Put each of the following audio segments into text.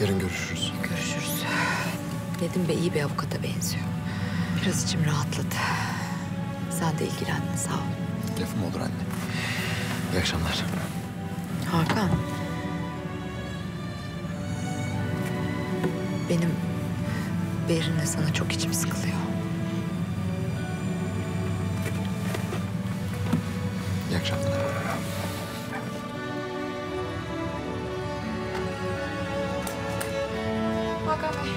Yarın görüşürüz. Görüşürüz. Nedim Bey iyi bir avukata benziyor. Biraz içim rahatladı. Sen de ilgilendin sağ ol. Lafım olur anne. İyi akşamlar. Hakan. Benim Berin'le sana çok içim sıkılıyor. Hakan Bey.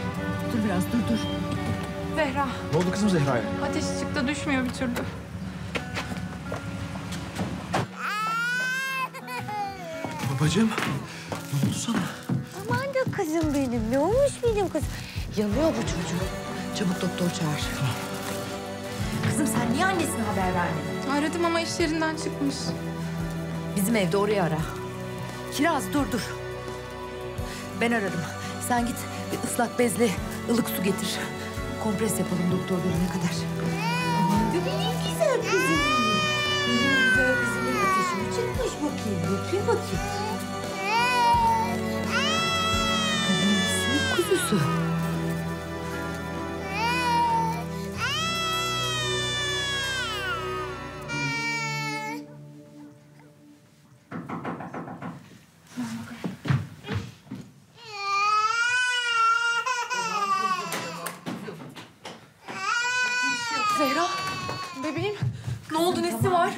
Dur biraz dur dur. Zehra. Ne oldu kızım Zehra'ya? Ateş çıktı düşmüyor bir türlü. Babacığım. Ne oldu sana? Aman da kızım benim. Ne olmuş benim kız? Yanıyor bu çocuk. Çabuk doktor çağır. Kızım sen niye annesine haber vermedin? Aradım ama iş yerinden çıkmış. Bizim evde oraya ara. Kiraz dur dur. Ben ararım. Sen git bir ıslak bezle ılık su getir. Kompres yapalım doktor gelene kadar. Aman benim güzel kızım. Benim güzel kızımın ateşi mi çıkmış bakayım. Bakayım bakayım. Zehra. Bebeğim. Ne oldu nesi var?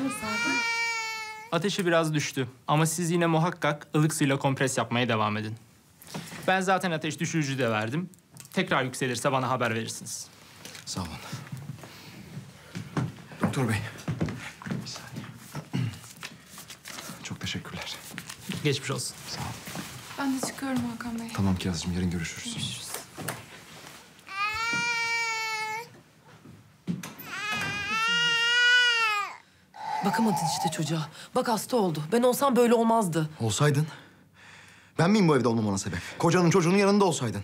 Ateşi biraz düştü ama siz yine muhakkak ılık suyla kompres yapmaya devam edin. Ben zaten ateş düşürücü de verdim. Tekrar yükselirse bana haber verirsiniz. Sağ olun. Doktor bey. Bir saniye. Çok teşekkürler. Geçmiş olsun. Sağ ol. Ben de çıkıyorum Hakan Bey. Tamam Kiraz'cığım yarın görüşürüz. Bakamadın işte çocuğa. Bak hasta oldu. Ben olsam böyle olmazdı. Olsaydın. Ben miyim bu evde olmamana sebep? Kocanın çocuğunun yanında olsaydın.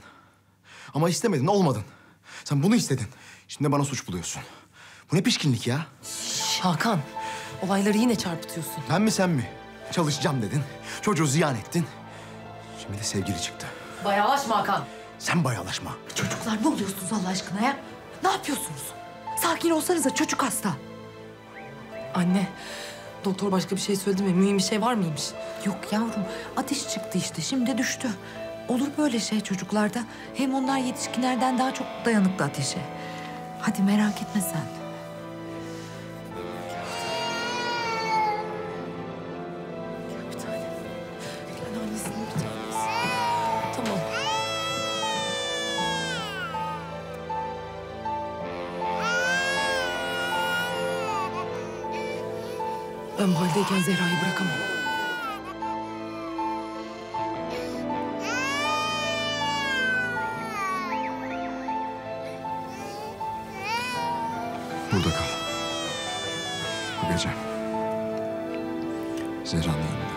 Ama istemedin, olmadın. Sen bunu istedin. Şimdi bana suç buluyorsun. Bu ne pişkinlik ya? Hakan, olayları yine çarpıtıyorsun. Ben mi sen mi? Çalışacağım dedin. Çocuğu ziyan ettin. Şimdi de sevgili çıktı. Bayağılaşma Hakan. Sen bayalaşma. Çocuklar ne oluyorsunuz Allah aşkına ya? Ne yapıyorsunuz? Sakin olsanıza çocuk hasta. Anne, doktor başka bir şey söyledi mi? Mühim bir şey var mıymış? Yok yavrum ateş çıktı işte şimdi düştü. Olur böyle şey çocuklarda. Hem onlar yetişkinlerden daha çok dayanıklı ateşe. Hadi merak etme sen. Ben bu haldeyken Zehra'yı bırakamam. Burada kal. Bu gece. Zehra'nın yanında.